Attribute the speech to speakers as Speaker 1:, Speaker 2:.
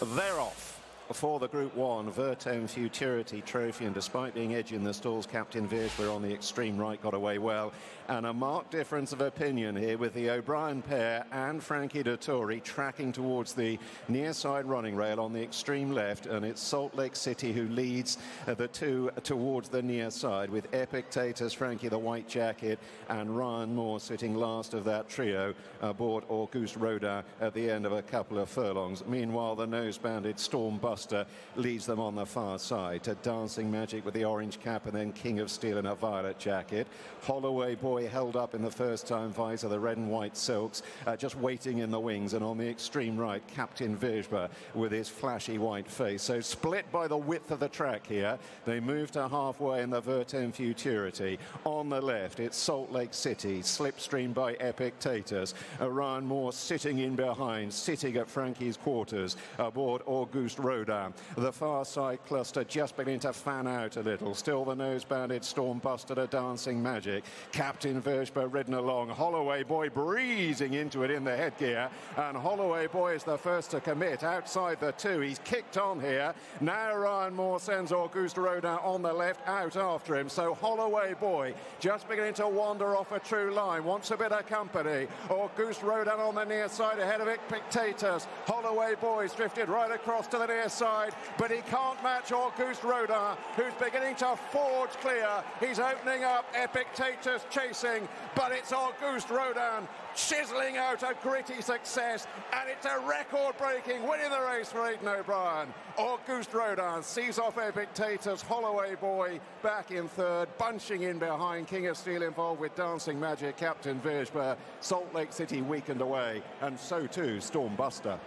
Speaker 1: They're off for the Group 1 Vertem Futurity Trophy and despite being edgy in the stalls Captain Virchber on the extreme right got away well and a marked difference of opinion here with the O'Brien pair and Frankie Dettori tracking towards the near side running rail on the extreme left and it's Salt Lake City who leads uh, the two towards the near side with Epictetus, Frankie the white jacket and Ryan Moore sitting last of that trio aboard Auguste Rodin at the end of a couple of furlongs. Meanwhile the nose-banded Storm Buster leads them on the far side to Dancing Magic with the orange cap and then King of Steel in a violet jacket. Holloway Boy held up in the first time visor, the red and white silks, uh, just waiting in the wings. And on the extreme right, Captain Virchber with his flashy white face. So split by the width of the track here. They move to halfway in the Vertem Futurity. On the left, it's Salt Lake City, slipstream by Epictetus. Orion Moore sitting in behind, sitting at Frankie's quarters aboard Auguste Rodin. The far side cluster just beginning to fan out a little. Still the nose-banded Stormbuster a dancing magic. Captain Virchber ridden along. Holloway Boy breezing into it in the headgear. And Holloway Boy is the first to commit outside the two. He's kicked on here. Now Ryan Moore sends Auguste Rodin on the left out after him. So Holloway Boy just beginning to wander off a true line. Wants a bit of company. Auguste Rodin on the near side ahead of Epictetus. Holloway Boy's drifted right across to the near side, but he can't match Auguste Rodin, who's beginning to forge clear. He's opening up, Epictetus chasing, but it's Auguste Rodin chiseling out a gritty success, and it's a record-breaking winning the race for Aidan O'Brien. Auguste Rodin sees off Epictetus, Holloway Boy back in third, bunching in behind, King of Steel involved with Dancing Magic, Captain Virchber, Salt Lake City weakened away, and so too Storm Buster.